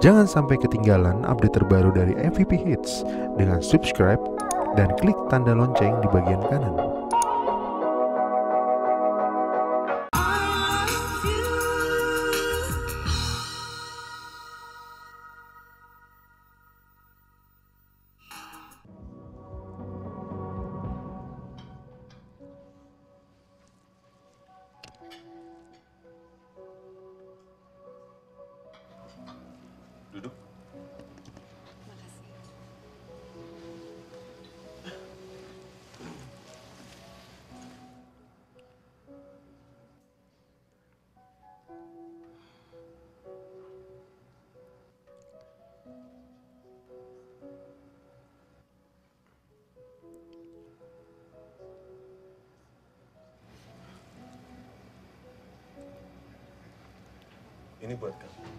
Jangan sampai ketinggalan update terbaru dari MVP Hits dengan subscribe dan klik tanda lonceng di bagian kanan. Ini buat kamu.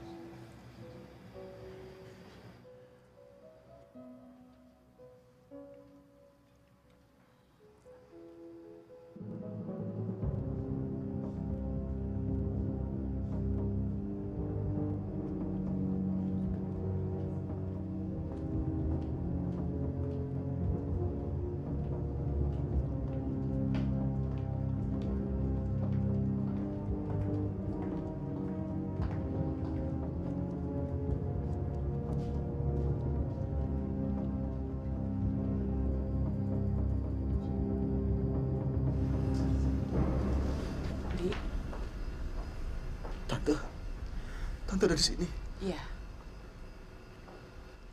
Tante dari sini. iya.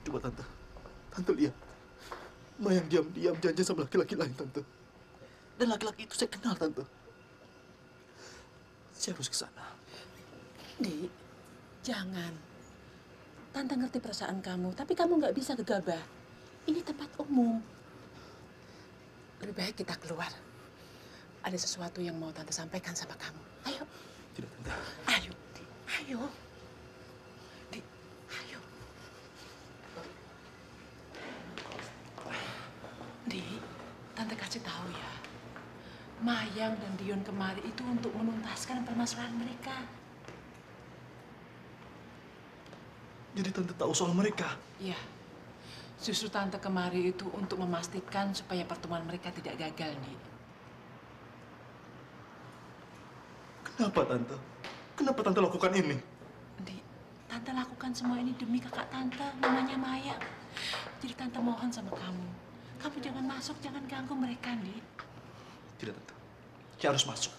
Coba tante, tante lihat. Mayang diam-diam janji sama laki-laki lain, tante. Dan laki-laki itu saya kenal, tante. Saya harus ke sana. Di, jangan. Tante ngerti perasaan kamu, tapi kamu nggak bisa gegabah. Ini tempat umum. Lebih baik kita keluar. Ada sesuatu yang mau Tante sampaikan sama kamu. Ayo, Tidak, tante. ayo, Di, ayo. Di, ayo. Di, Tante kasih tahu ya. Mayang dan Dion kemari itu untuk menuntaskan permasalahan mereka. Jadi tante tahu soal mereka. Iya. Justru tante kemari itu untuk memastikan supaya pertemuan mereka tidak gagal, nih. Kenapa, tante? Kenapa tante lakukan ini? Di, tante lakukan semua ini demi kakak tante, namanya Maya. Jadi tante mohon sama kamu. Kamu jangan masuk, jangan ganggu mereka, Di. Tidak, tante. Saya harus masuk.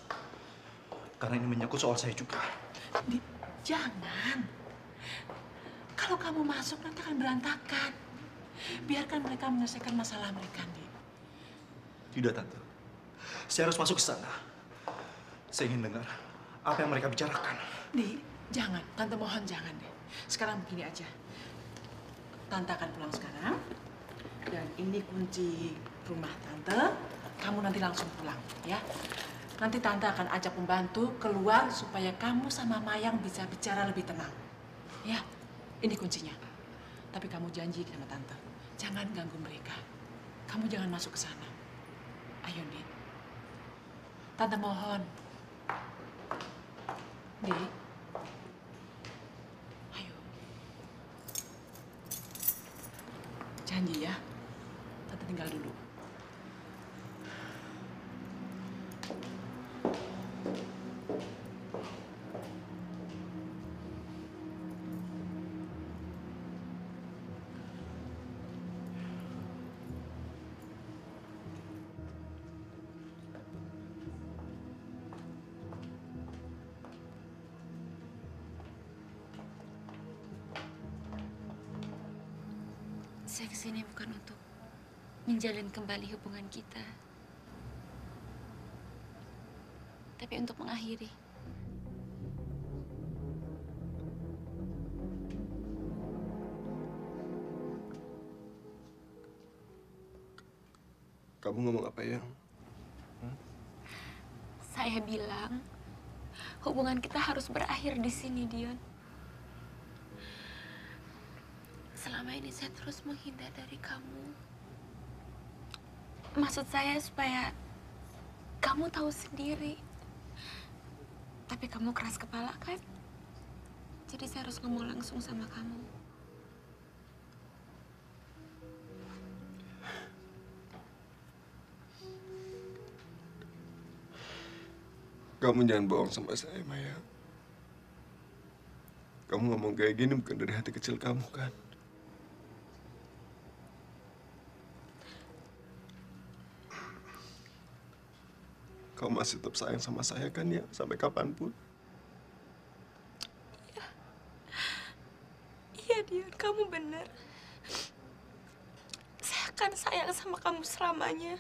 Karena ini menyangkut soal saya juga. Di, jangan. Kalau kamu masuk nanti akan berantakan. Biarkan mereka menyelesaikan masalah mereka, Di. Tidak, tante. Saya harus masuk ke sana. Saya ingin dengar apa yang mereka bicarakan. Di, jangan. Tante mohon jangan deh. Sekarang begini aja. Tante akan pulang sekarang. Dan ini kunci rumah Tante. Kamu nanti langsung pulang, ya. Nanti Tante akan ajak pembantu keluar supaya kamu sama Mayang bisa bicara lebih tenang. Ya, ini kuncinya. Tapi kamu janji sama Tante, jangan ganggu mereka. Kamu jangan masuk ke sana. Ayo, Di. Tante mohon. Di. Ayo. Janji ya. Saya ke sini bukan untuk menjalin kembali hubungan kita. Tapi untuk mengakhiri. Kamu ngomong apa ya? Saya bilang, hubungan kita harus berakhir di sini, Dion. Selama ini saya terus menghindar dari kamu. Maksud saya supaya kamu tahu sendiri. Tapi kamu keras kepala kan? Jadi saya harus ngomong langsung sama kamu. Kamu jangan bohong sama saya, Maya. Kamu ngomong kayak gini bukan dari hati kecil kamu, kan? Kamu masih tetap sayang sama saya, kan ya? Sampai kapan pun. Iya, Dion, kamu benar. Saya akan sayang sama kamu selamanya.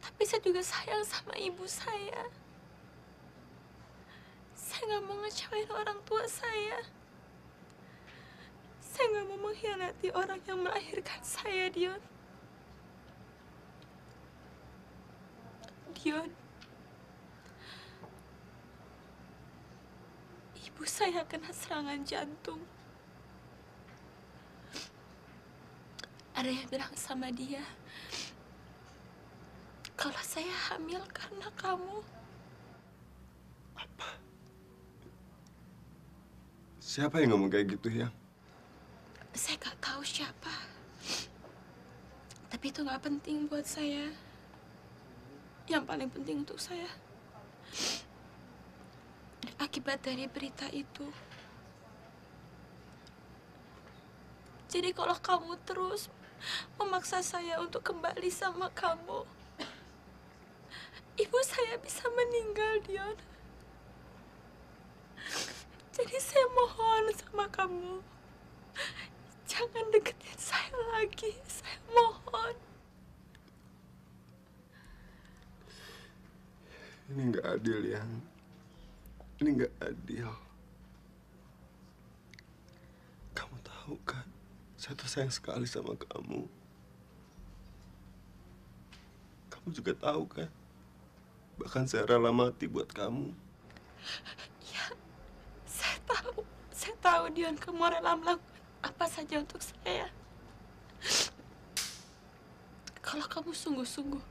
Tapi saya juga sayang sama ibu saya. Saya nggak mau ngecewain orang tua saya. Saya nggak mau mengkhianati orang yang melahirkan saya, Dion. Dion. Ibu saya kena serangan jantung. Ada yang bilang sama dia, kalau saya hamil karena kamu. Siapa yang ngomong kayak gitu, ya? Saya gak tahu siapa. Tapi itu gak penting buat saya. Yang paling penting untuk saya. Akibat dari berita itu. Jadi kalau kamu terus memaksa saya untuk kembali sama kamu. Ibu saya bisa meninggal, Dion. Jadi saya mohon sama kamu. Jangan deketin saya lagi. Saya mohon. Ini nggak adil, yang. Ini nggak adil. Kamu tahu kan, saya tuh sayang sekali sama kamu. Kamu juga tahu kan, bahkan saya rela mati buat kamu. Ya, saya tahu. Saya tahu Dion kamu rela melakukan apa saja untuk saya. Kalau kamu sungguh-sungguh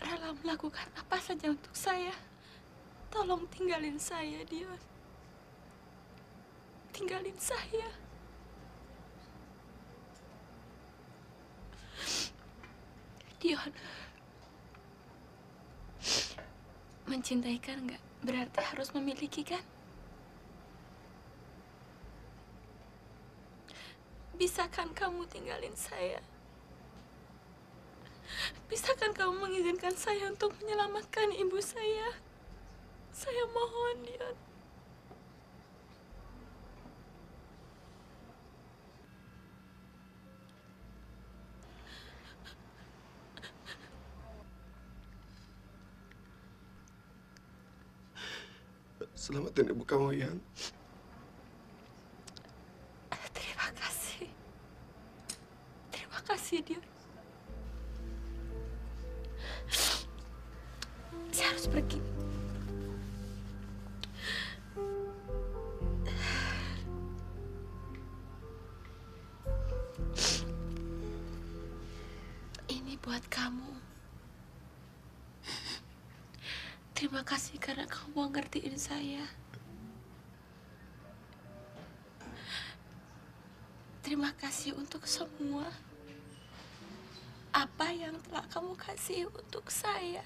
rela melakukan apa saja untuk saya, tolong tinggalin saya, Dion. Tinggalin saya. Dion. Mencintai kan nggak berarti harus memiliki kan? Bisakah kamu tinggalin saya? Bisakah kamu mengizinkan saya untuk menyelamatkan ibu saya? Saya mohon, Dion. Selamatin ibu kamu, Yang. Terima kasih untuk semua apa yang telah kamu kasih untuk saya.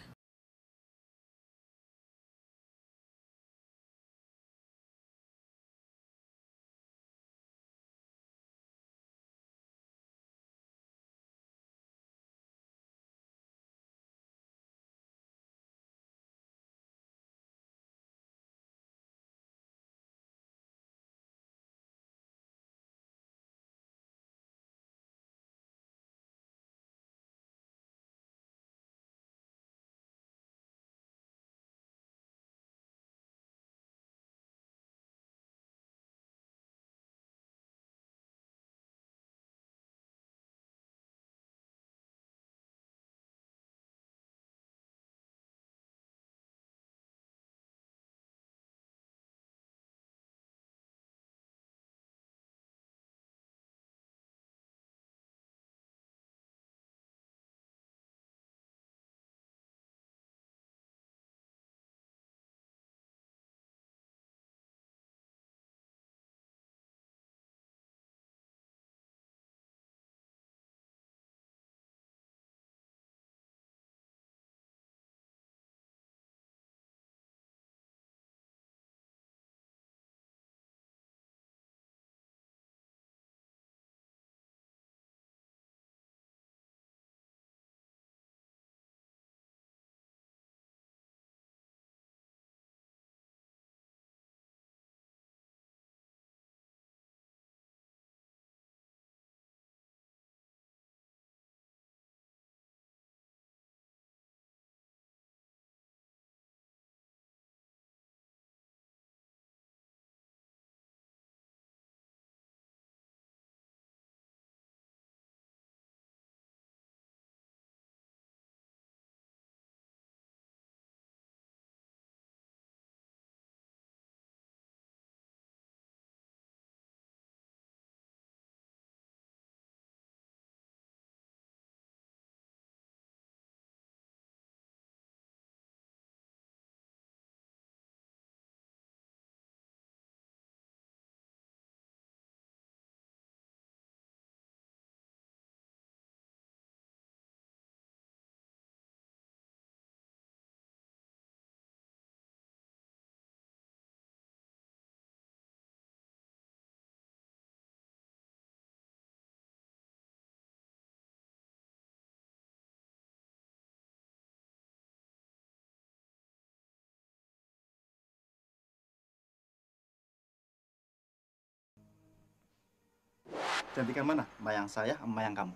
Cantikan mana? Mayang saya sama mayang kamu?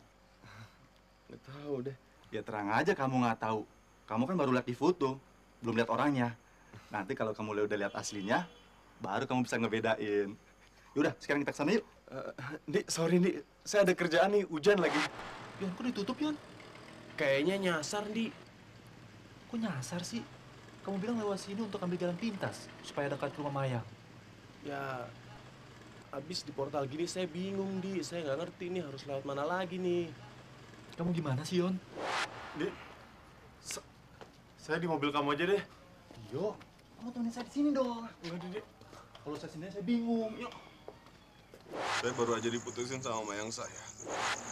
Nggak tahu deh. Ya terang aja kamu nggak tahu. Kamu kan baru lihat di foto, belum lihat orangnya. Nanti kalau kamu udah lihat aslinya, baru kamu bisa ngebedain. Yaudah, sekarang kita ke sana yuk. Eh, Di, sorry Di, saya ada kerjaan nih, hujan lagi. Yon, kok ditutup, Yon? Kayaknya nyasar, Di. Kok nyasar sih? Kamu bilang lewat sini untuk ambil jalan pintas supaya dekat ke rumah Mayang. Ya, abis di portal gini saya bingung, Di. Saya nggak ngerti nih harus lewat mana lagi nih. Kamu gimana sih, Yon? Di, sa- saya di mobil kamu aja deh. Yo, kamu temenin saya di sini dong. Enggak, Di. Kalau saya sini saya bingung. Yuk. Saya baru aja diputusin sama mayang saya.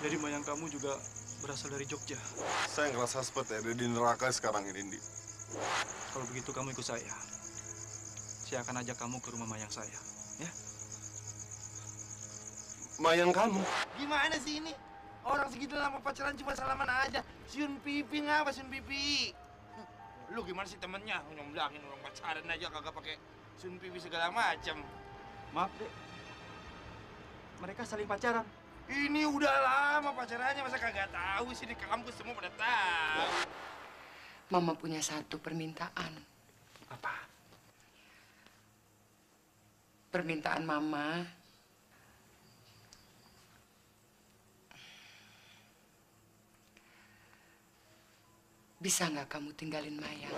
Jadi mayang kamu juga berasal dari Jogja. Saya ngerasa seperti ada di neraka sekarang ini, Di. Kalau begitu kamu ikut saya. Saya akan ajak kamu ke rumah mayang saya. Ya? Mayang kamu? Gimana sih ini? Orang segitu lama pacaran cuma salaman aja. Siun pipi ngapa siun pipi? Lu gimana sih temennya? Nyomblangin orang pacaran aja kagak pakai siun pipi segala macam. Maaf, Dek. Mereka saling pacaran. Ini udah lama pacarannya masa kagak tahu sih di kampus semua pada tahu. Mama punya satu permintaan. Apa? Permintaan Mama Bisa nggak kamu tinggalin Maya?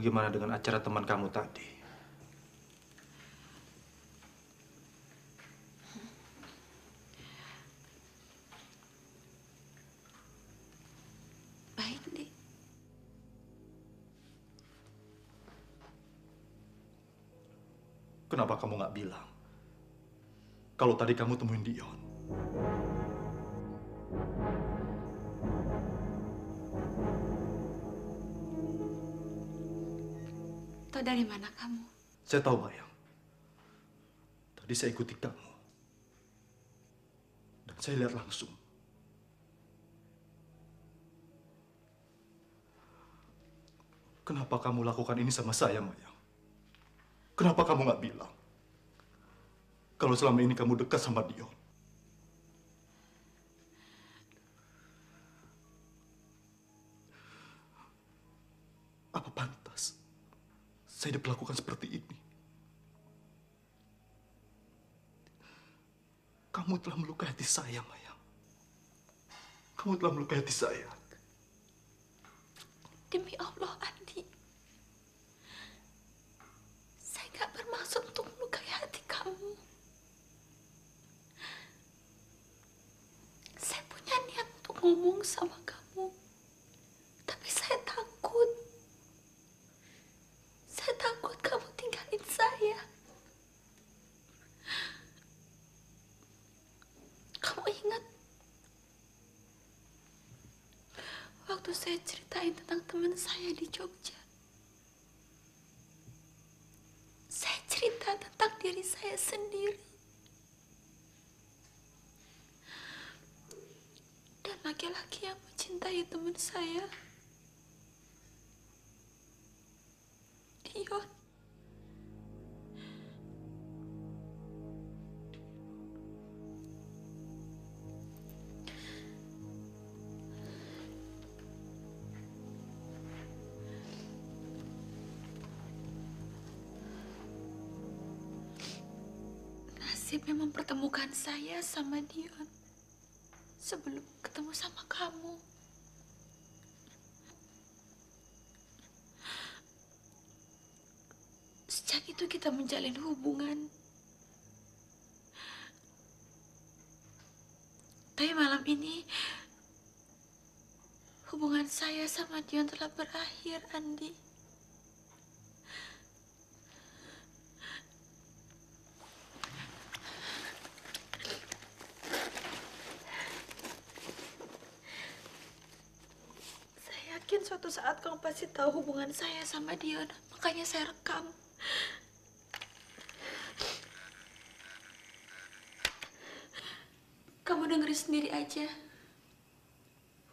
Bagaimana dengan acara teman kamu tadi? Baik. Kenapa kamu nggak bilang? Kalau tadi kamu temuin Dion. Tahu dari mana kamu? Saya tahu, Mayang. Tadi saya ikuti kamu. Dan saya lihat langsung. Kenapa kamu lakukan ini sama saya, Mayang? Kenapa kamu nggak bilang? Kalau selama ini kamu dekat sama Dion. Saya diperlakukan seperti ini? Kamu telah melukai hati saya, Mayang. Kamu telah melukai hati saya. Demi Allah, Andi. Saya nggak bermaksud untuk melukai hati kamu. Saya punya niat untuk ngomong sama kamu. Tapi saya takut. Saya takut kamu tinggalin saya. Kamu ingat waktu saya ceritain tentang teman saya di Jogja. Saya cerita tentang diri saya sendiri. Dan laki-laki yang mencintai teman saya. Nasib yang mempertemukan saya sama Dion sebelum ketemu sama kamu. Sejak itu kita menjalin hubungan. Tapi malam ini hubungan saya sama Dion telah berakhir, Andi. Suatu saat kamu pasti tahu hubungan saya sama Dion. Makanya saya rekam. Kamu dengerin sendiri aja.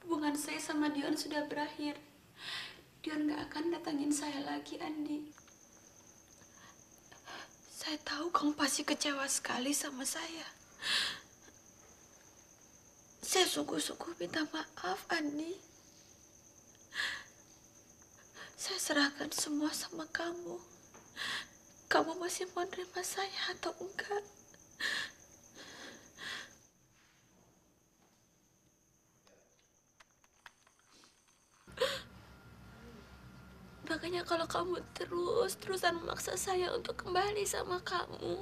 Hubungan saya sama Dion sudah berakhir. Dion gak akan datangin saya lagi, Andi. Saya tahu kamu pasti kecewa sekali sama saya. Saya sungguh-sungguh minta maaf, Andi. Saya serahkan semua sama kamu. Kamu masih mau nerima saya atau enggak? Makanya kalau kamu terus-terusan memaksa saya untuk kembali sama kamu,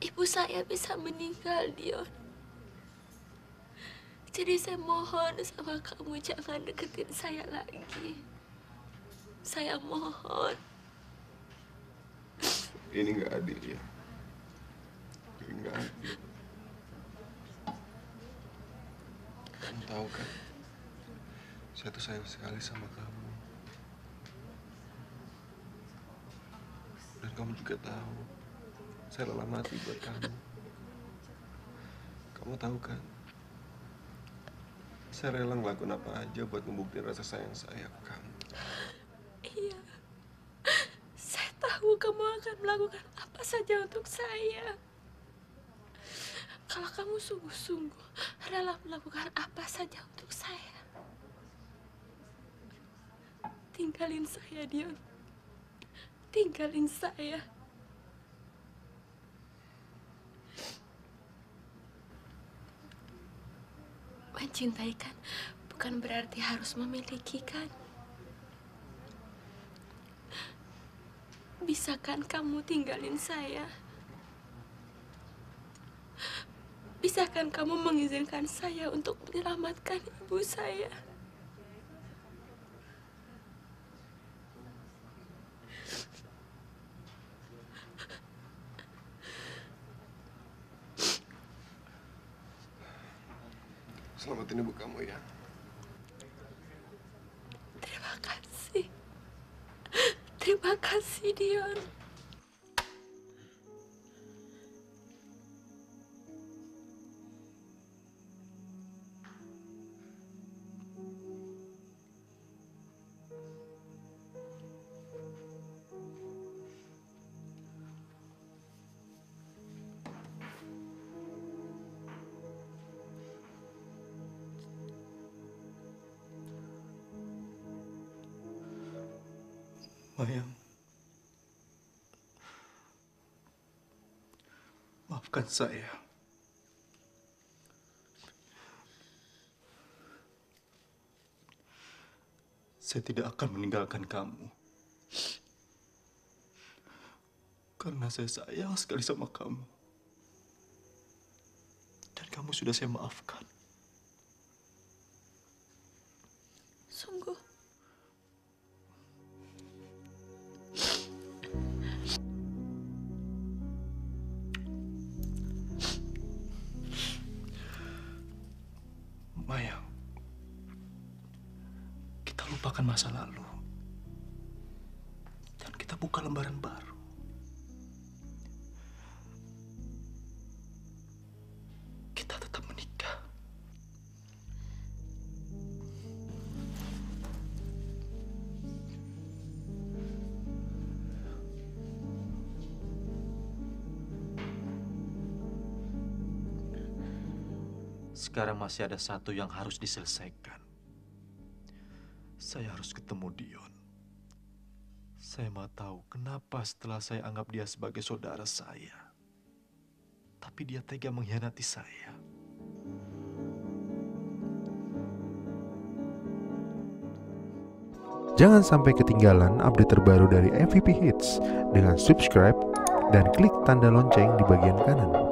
ibu saya bisa meninggal, Dion. Jadi saya mohon sama kamu jangan deketin saya lagi. Saya mohon. Ini nggak adil ya. Ini nggak adil. Kamu tahu kan? Saya tuh sayang sekali sama kamu. Dan kamu juga tahu, saya rela mati buat kamu. Kamu tahu kan? Saya rela ngelakuin apa aja buat ngebuktiin rasa sayang saya ke kamu. Iya. Saya tahu kamu akan melakukan apa saja untuk saya. Kalau kamu sungguh-sungguh rela melakukan apa saja untuk saya. Tinggalin saya, Dion. Tinggalin saya. Mencintai kan bukan berarti harus memiliki kan. Bisa kan kamu tinggalin saya? Bisa kan kamu mengizinkan saya untuk menyelamatkan ibu saya? Selamatin ibu kamu ya. Terima kasih. Terima kasih, Dion. Mayang. Maafkan saya. Saya tidak akan meninggalkan kamu. Karena saya sayang sekali sama kamu. Dan kamu sudah saya maafkan. Sekarang masih ada satu yang harus diselesaikan. Saya harus ketemu Dion. Saya mau tahu kenapa setelah saya anggap dia sebagai saudara saya. Tapi dia tega mengkhianati saya. Jangan sampai ketinggalan update terbaru dari MVP Hits dengan subscribe dan klik tanda lonceng di bagian kanan.